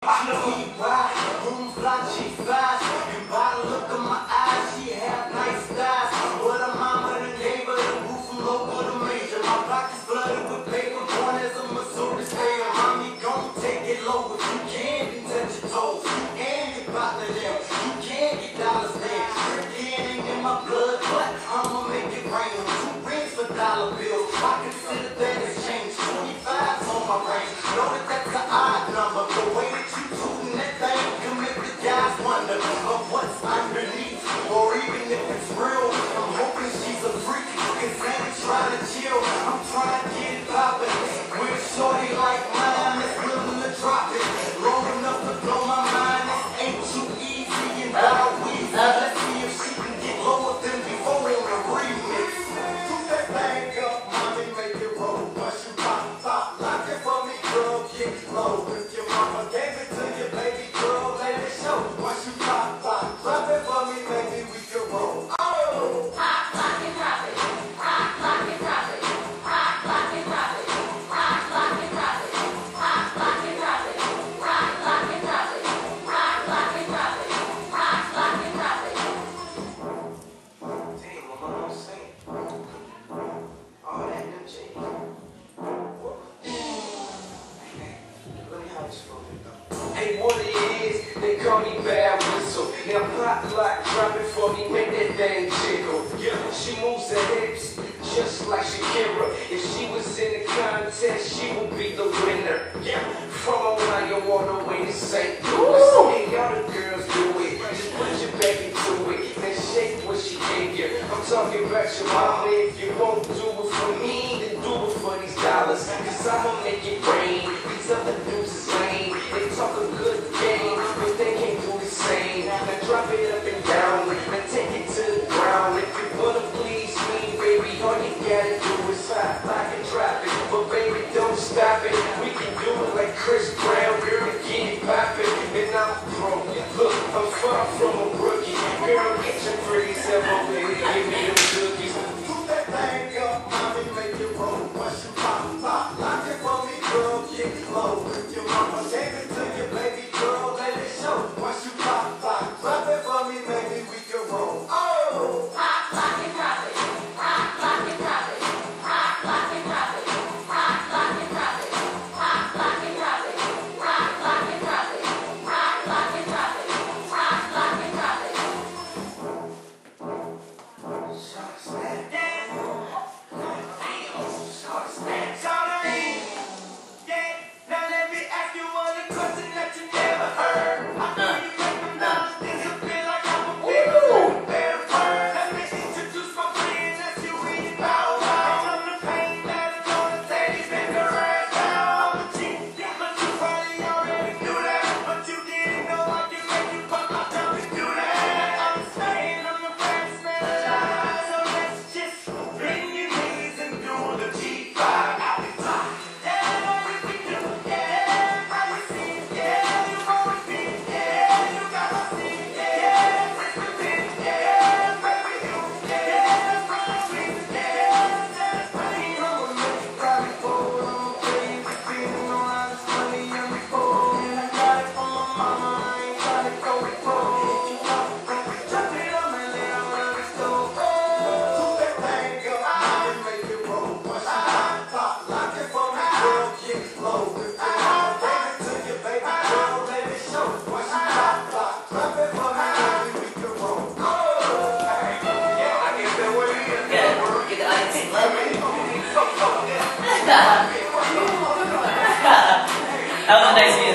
She keep ride, room fly, she fast. And by the look of my eyes, she have nice thighs. What her mama done gave her the from local to major. My pockets flooded with paper, born as a Missouri State. Mommy, gon' take it low, but you can not touch your toes. You can get by the them, you can get dollars there. Ain't in my blood, but I'ma make it rain. Two rings for dollar bills. I consider that exchange. 25 on my range. Know that that's an call me Bad Whistle. Now pop lock, drop it for me, make that thing jiggle. Yeah, she moves her hips just like Shakira. If she was in the contest, she would be the winner. Yeah, from Ohio all the way to St. Louis. Hey, y'all the girls do it. Just put your back into it and shake what she gave you. I'm talking about your mama. If you won't do it for me, then do it for these dollars. Cause I'ma make it rain. These other dudes And Look, I'm far from a rookie. Girl, get your pretty self over here, give me them cookies. Have a nice day.